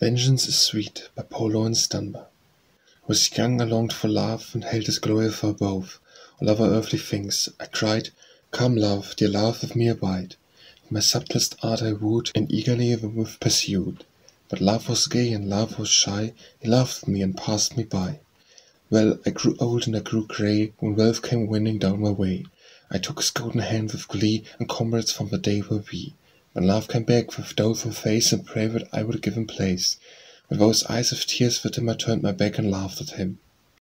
Vengeance is sweet by Paul Laurence Dunbar. Was young I longed for love, and held its glory for both, All other earthly things. I cried, "Come, love, dear love, with me abide." With my subtlest art I wooed, and eagerly the woof pursued. But love was gay and love was shy, he loved me and passed me by. Well, I grew old and I grew gray, when wealth came winding down my way. I took his golden hand with glee, and comrades from the day were we. When love came back with doleful face, and prayed that I would give him place, With those eyes of tears I turned my back and laughed at him.